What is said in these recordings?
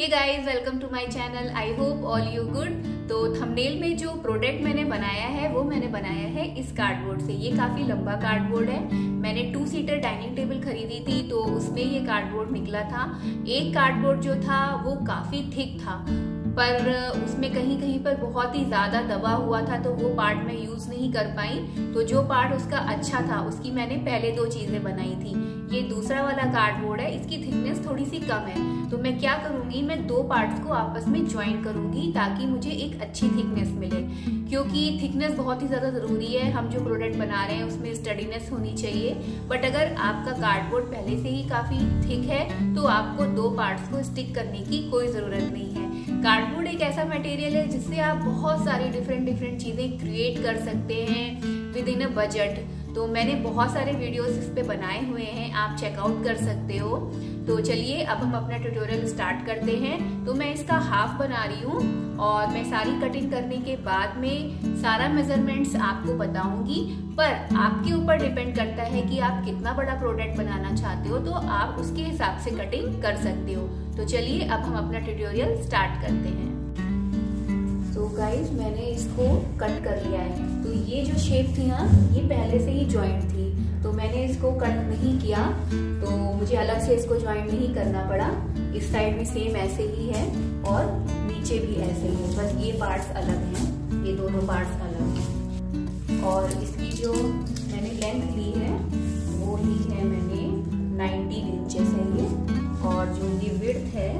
Hey guys welcome to my channel I hope all you good तो thumbnail में जो product मैंने बनाया है, वो मैंने बनाया है इस कार्डबोर्ड से। ये काफ़ी लंबा कार्डबोर्ड है। मैंने टू सीटर डाइनिंग टेबल खरीदी थी तो उसमें ये कार्डबोर्ड निकला था। एक कार्डबोर्ड जो था, वो काफ़ी थिक था, पर उसमें कहीं कहीं पर बहुत ही ज़्यादा दबा हुआ था तो वो पार्ट मैं यूज़ नहीं कर पाई। तो जो पार्ट उसका अच्छा था, उसकी मैंने पहले दो चीज़ें बनाई थी। ये दूसरा वाला कार्डबोर्ड है, इसकी थिकनेस थोड़ी सी कम है। तो मैं क्या करूँगी? मैं दो पार्ट्स को आपस में ज्वाइन करूँगी ताकि मुझे एक अच्छी थिकनेस मिले। क्योंकि थिकनेस बहुत ही ज़्यादा ज़रूरी है। हम जो प्रोडक्ट बना रहे हैं, उसमें स्टडीनेस होनी चाहिए। बट अगर आपका कार्डबोर्ड पहले से ही काफ़ी थिक है तो आपको दो पार्ट्स को स्टिक करने की कोई ज़रूरत नहीं है। कार्डबोर्ड एक ऐसा मटेरियल है जिससे आप बहुत सारी डिफरेंट डिफरेंट चीज़ें क्रिएट कर सकते हैं विद इन अ बजट तो मैंने बहुत सारे वीडियोस इस पे बनाए हुए हैं, आप चेकआउट कर सकते हो। तो चलिए, अब हम अपना ट्यूटोरियल स्टार्ट करते हैं। तो मैं इसका हाफ़ बना रही हूँ और मैं सारी कटिंग करने के बाद में सारा मेजरमेंट्स आपको बताऊँगी। पर आपके ऊपर डिपेंड करता है कि आप कितना बड़ा प्रोडक्ट बनाना चाहते हो तो आप उसके हिसाब से कटिंग कर सकते हो। तो चलिए, अब हम अपना ट्यूटोरियल स्टार्ट करते हैं। तो गाइज़ मैंने इसको कट कर लिया है। तो ये जो शेप थी ना, ये पहले से ही ज्वाइंट थी। तो मैंने इसको कट नहीं किया। तो मुझे अलग से इसको ज्वाइंट नहीं करना पड़ा। इस साइड भी सेम ऐसे ही है और नीचे भी ऐसे ही है। बस ये पार्ट्स अलग हैं। ये दोनों पार्ट्स अलग हैं। और इसकी जो मैंने लेंथ ली है, वो ली है मैंने 90 इंचेस है ये। और जो ये विड्थ है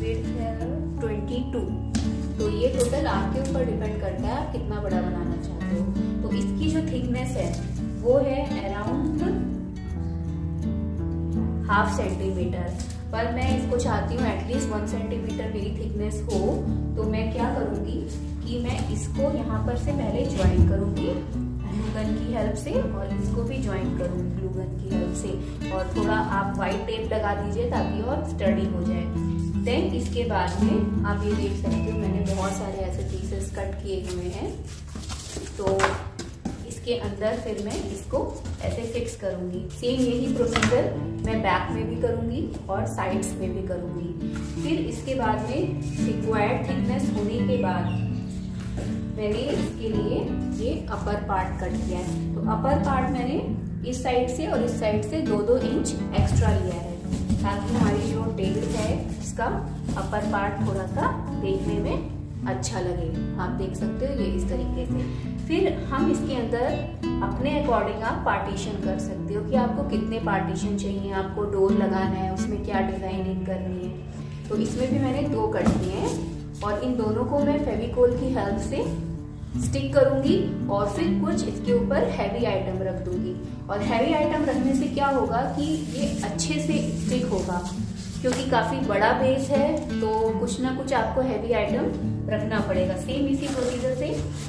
विड्थ है 22 तो ये टोटल आपके ऊपर डिपेंड करता है आप कितना बड़ा बनाना चाहते हो। तो इसकी जो थिकनेस है, वो है अराउंड हाफ़ सेंटीमीटर पर मैं इसको चाहती हूँ एटलीस्ट वन सेंटीमीटर मेरी थिकनेस हो तो मैं क्या करूँगी कि मैं इसको यहाँ पर से पहले ज्वाइन करूँगी ग्लूगन की हेल्प से और इसको भी ज्वाइन करूँगी ग्लूगन की हेल्प से। और थोड़ा आप वाइट टेप लगा दीजिए ताकि और स्टडी हो जाए। देन इसके बाद में आप ये देख सकते हो, मैंने बहुत सारे ऐसे पीसेस कट किए हुए हैं। तो इसके अंदर फिर मैं इसको ऐसे फिक्स करूँगी। सेम यही प्रोसीजर मैं बैक में भी करूँगी और साइड्स में भी करूँगी। फिर इसके बाद में रिक्वायर्ड थिकनेस होने के बाद मैंने इसके लिए ये अपर पार्ट कट किया है। तो अपर पार्ट मैंने इस साइड से और इस साइड से दो दो इंच एक्स्ट्रा लिया है। ताकि हमारी जो टेबल है, इसका अपर पार्ट थोड़ा सा देखने में अच्छा लगे। आप देख सकते हो ये इस तरीके से। फिर हम इसके अंदर अपने अकॉर्डिंग आप पार्टीशन कर सकते हो कि आपको कितने पार्टीशन चाहिए, आपको डोर लगाना है, उसमें क्या डिज़ाइनिंग करनी है। तो इसमें भी मैंने दो कट दिए हैं और इन दोनों को मैं फेविकोल की हेल्प से स्टिक करूँगी और फिर कुछ इसके ऊपर हैवी आइटम रख दूँगी। और हैवी आइटम रखने से क्या होगा कि ये अच्छे से स्टिक होगा। क्योंकि काफ़ी बड़ा बेस है तो कुछ ना कुछ आपको हैवी आइटम रखना पड़ेगा। सेम इसी प्रोसीजर से,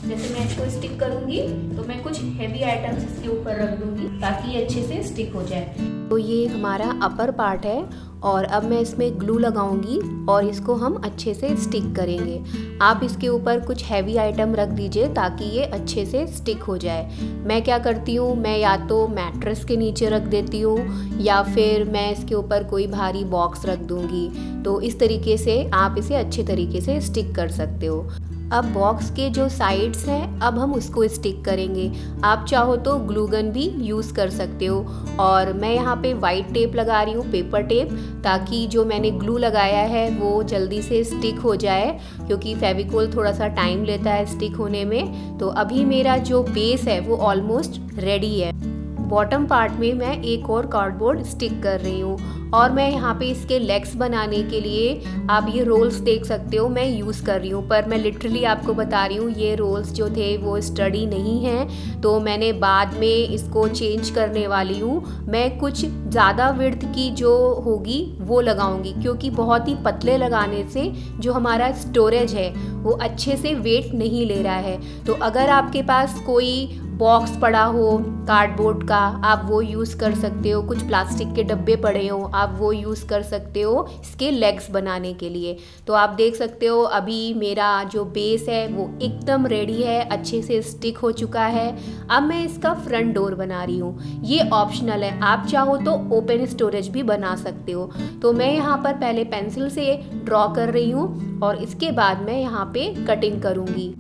जैसे मैं इसको स्टिक करूँगी तो मैं कुछ हैवी आइटम्स इसके ऊपर रख दूँगी, ताकि ये अच्छे से स्टिक हो जाए। तो ये हमारा अपर पार्ट है और अब मैं इसमें ग्लू लगाऊँगी और इसको हम अच्छे से स्टिक करेंगे। आप इसके ऊपर कुछ हैवी आइटम रख दीजिए ताकि ये अच्छे से स्टिक हो जाए। मैं क्या करती हूँ? मैं या तो मैट्रेस के नीचे रख देती हूँ या फिर मैं इसके ऊपर कोई भारी बॉक्स रख दूँगी। तो इस तरीके से आप इसे अच्छे तरीके से स्टिक कर सकते हो। अब बॉक्स के जो साइड्स हैं, अब हम उसको स्टिक करेंगे। आप चाहो तो ग्लूगन भी यूज़ कर सकते हो। और मैं यहाँ पे वाइट टेप लगा रही हूँ पेपर टेप ताकि जो मैंने ग्लू लगाया है, वो जल्दी से स्टिक हो जाए, क्योंकि फेविकोल थोड़ा सा टाइम लेता है स्टिक होने में। तो अभी मेरा जो बेस है, वो ऑलमोस्ट रेडी है। बॉटम पार्ट में मैं एक और कार्डबोर्ड स्टिक कर रही हूँ। और मैं यहाँ पे इसके लेग्स बनाने के लिए आप ये रोल्स देख सकते हो, मैं यूज़ कर रही हूँ। पर मैं लिटरली आपको बता रही हूँ, ये रोल्स जो थे वो स्टडी नहीं हैं। तो मैंने बाद में इसको चेंज करने वाली हूँ। मैं कुछ ज़्यादा विर्थ की जो होगी वो लगाऊँगी, क्योंकि बहुत ही पतले लगाने से जो हमारा स्टोरेज है वो अच्छे से वेट नहीं ले रहा है। तो अगर आपके पास कोई बॉक्स पड़ा हो कार्डबोर्ड का, आप वो यूज़ कर सकते हो। कुछ प्लास्टिक के डब्बे पड़े हो, आप वो यूज़ कर सकते हो इसके लेग्स बनाने के लिए। तो आप देख सकते हो, अभी मेरा जो बेस है, वो एकदम रेडी है, अच्छे से स्टिक हो चुका है। अब मैं इसका फ्रंट डोर बना रही हूँ। ये ऑप्शनल है। आप चाहो तो ओपन स्टोरेज भी बना सकते हो। तो मैं यहाँ पर पहले पेंसिल से ड्रॉ कर रही हूँ और इसके बाद मैं यहाँ पे कटिंग करूँगी।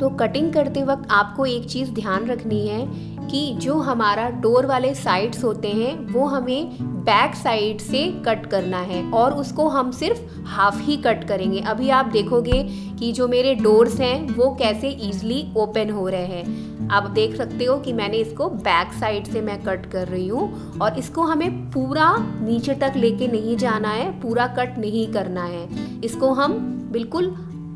तो कटिंग करते वक्त आपको एक चीज़ ध्यान रखनी है कि जो हमारा डोर वाले साइड्स होते हैं, वो हमें बैक साइड से कट करना है और उसको हम सिर्फ़ हाफ़ ही कट करेंगे। अभी आप देखोगे कि जो मेरे डोर्स हैं, वो कैसे ईजिली ओपन हो रहे हैं। आप देख सकते हो कि मैंने इसको बैक साइड से मैं कट कर रही हूँ और इसको हमें पूरा नीचे तक लेके नहीं जाना है, पूरा कट नहीं करना है। इसको हम बिल्कुल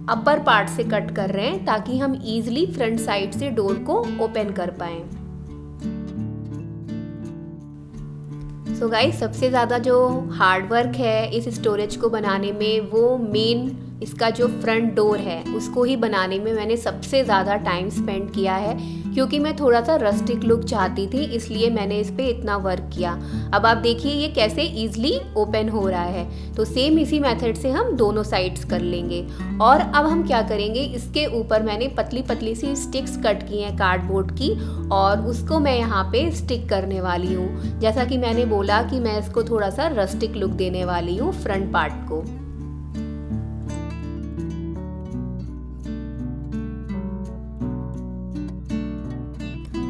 अपर पार्ट से कट कर रहे हैं ताकि हम ईजिली फ्रंट साइड से डोर को ओपन कर पाए। सो so गाइस सबसे ज़्यादा जो हार्ड वर्क है इस स्टोरेज को बनाने में, वो मेन इसका जो फ्रंट डोर है, उसको ही बनाने में मैंने सबसे ज़्यादा टाइम स्पेंड किया है। क्योंकि मैं थोड़ा सा रस्टिक लुक चाहती थी, इसलिए मैंने इस पर इतना वर्क किया। अब आप देखिए ये कैसे ईजिली ओपन हो रहा है। तो सेम इसी मेथड से हम दोनों साइड्स कर लेंगे। और अब हम क्या करेंगे, इसके ऊपर मैंने पतली पतली सी स्टिक्स कट की हैं कार्डबोर्ड की, और उसको मैं यहाँ पे स्टिक करने वाली हूँ। जैसा कि मैंने बोला कि मैं इसको थोड़ा सा रस्टिक लुक देने वाली हूँ फ्रंट पार्ट को।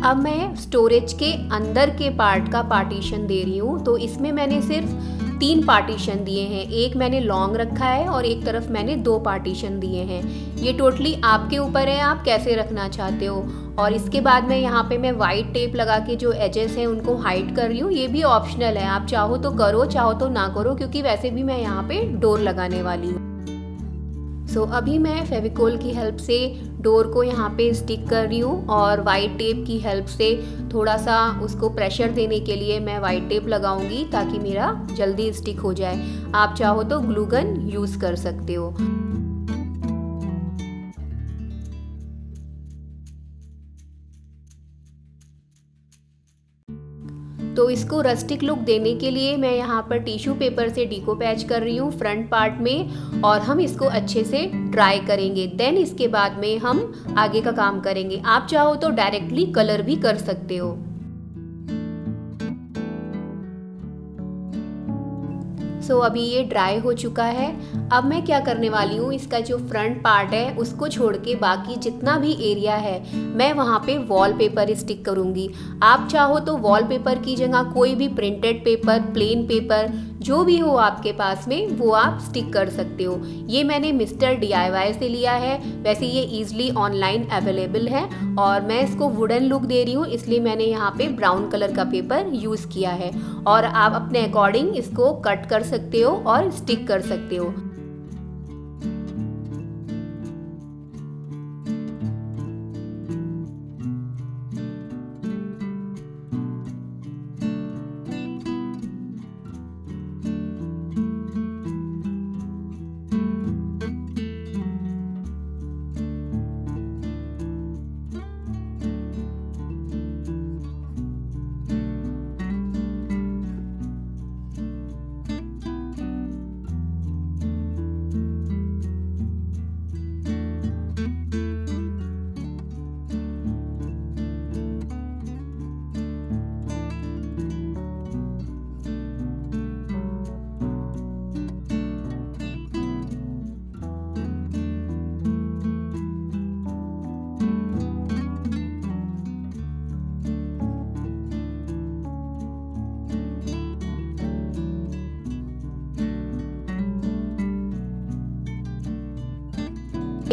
अब मैं स्टोरेज के अंदर के पार्ट का पार्टीशन दे रही हूँ तो इसमें मैंने सिर्फ़ तीन पार्टीशन दिए हैं। एक मैंने लॉन्ग रखा है और एक तरफ़ मैंने दो पार्टीशन दिए हैं। ये टोटली आपके ऊपर है, आप कैसे रखना चाहते हो? और इसके बाद मैं यहाँ पे मैं वाइट टेप लगा के जो एजेस हैं, उनको हाइड कर रही हूँ। ये भी ऑप्शनल है, आप चाहो तो करो, चाहो तो ना करो, क्योंकि वैसे भी मैं यहाँ पे डोर लगाने वाली हूँ। सो so, अभी मैं फेविकोल की हेल्प से डोर को यहाँ पे स्टिक कर रही हूँ और वाइट टेप की हेल्प से थोड़ा सा उसको प्रेशर देने के लिए मैं वाइट टेप लगाऊँगी ताकि मेरा जल्दी स्टिक हो जाए। आप चाहो तो ग्लूगन यूज़ कर सकते हो। तो इसको रस्टिक लुक देने के लिए मैं यहाँ पर टिश्यू पेपर से डीको पैच कर रही हूँ फ्रंट पार्ट में और हम इसको अच्छे से ड्राई करेंगे। देन इसके बाद में हम आगे का काम करेंगे। आप चाहो तो डायरेक्टली कलर भी कर सकते हो। सो so, अभी ये ड्राई हो चुका है। अब मैं क्या करने वाली हूँ? इसका जो फ्रंट पार्ट है उसको छोड़ के बाकी जितना भी एरिया है मैं वहाँ पे वॉलपेपर स्टिक करूँगी। आप चाहो तो वॉलपेपर की जगह कोई भी प्रिंटेड पेपर प्लेन पेपर जो भी हो आपके पास में, वो आप स्टिक कर सकते हो। ये मैंने मिस्टर डीआईवाई से लिया है। वैसे ये इज़िली ऑनलाइन अवेलेबल है और मैं इसको वुडन लुक दे रही हूँ, इसलिए मैंने यहाँ पे ब्राउन कलर का पेपर यूज़ किया है। और आप अपने अकॉर्डिंग इसको कट कर सकते हो और स्टिक कर सकते हो।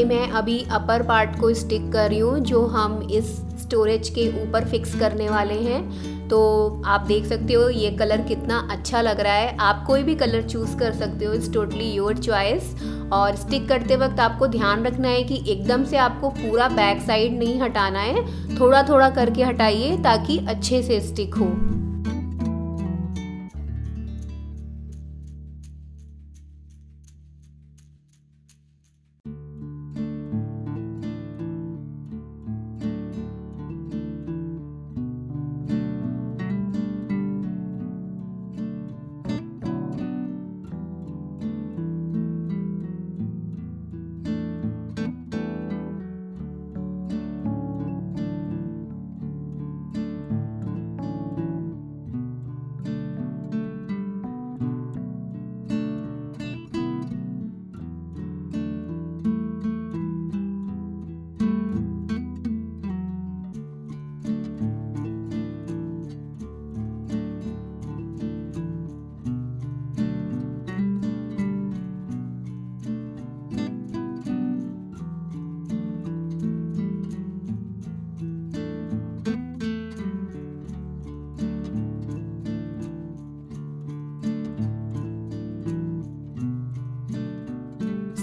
मैं अभी अपर पार्ट को स्टिक कर रही हूँ, जो हम इस स्टोरेज के ऊपर फिक्स करने वाले हैं। तो आप देख सकते हो, ये कलर कितना अच्छा लग रहा है। आप कोई भी कलर चूज़ कर सकते हो इट्स टोटली योर चॉइस और स्टिक करते वक्त आपको ध्यान रखना है कि एकदम से आपको पूरा बैक साइड नहीं हटाना है। थोड़ा थोड़ा करके हटाइए, ताकि अच्छे से स्टिक हो।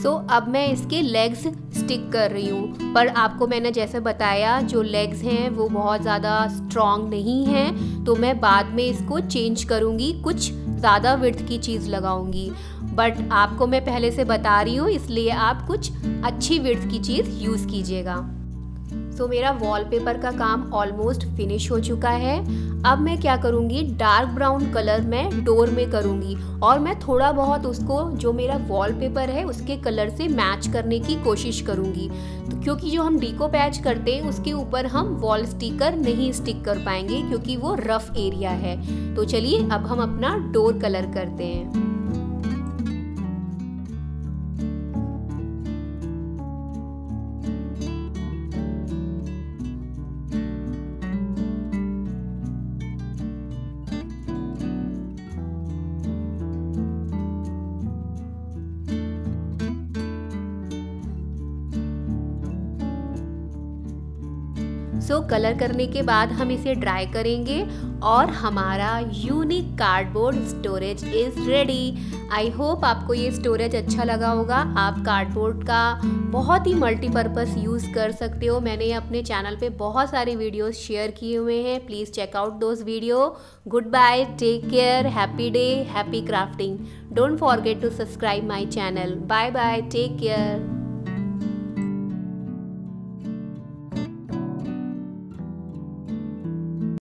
सो so, अब मैं इसके लेग्स स्टिक कर रही हूँ। पर आपको मैंने जैसे बताया जो लेग्स हैं वो बहुत ज़्यादा स्ट्रॉन्ग नहीं हैं तो मैं बाद में इसको चेंज करूँगी कुछ ज़्यादा विर्थ की चीज़ लगाऊँगी। बट आपको मैं पहले से बता रही हूँ इसलिए आप कुछ अच्छी विर्थ की चीज़ यूज़ कीजिएगा। सो मेरा वॉलपेपर का काम ऑलमोस्ट फिनिश हो चुका है। अब मैं क्या करूँगी? डार्क ब्राउन कलर में डोर में करूँगी और मैं थोड़ा बहुत उसको, जो मेरा वॉलपेपर है, उसके कलर से मैच करने की कोशिश करूँगी। तो क्योंकि जो हम डीको पैच करते हैं, उसके ऊपर हम वॉल स्टिकर नहीं स्टिक कर पाएँगे क्योंकि वो रफ एरिया है। तो चलिए, अब हम अपना डोर कलर करते हैं। सो so, कलर करने के बाद हम इसे ड्राई करेंगे और हमारा unique cardboard storage is ready I hope आपको ये स्टोरेज अच्छा लगा होगा। आप कार्डबोर्ड का बहुत ही मल्टीपर्पज़ यूज़ कर सकते हो। मैंने अपने चैनल पे बहुत सारे वीडियोस शेयर किए हुए हैं। Please check out those video good bye take care happy day happy crafting don't forget to subscribe my channel bye bye take care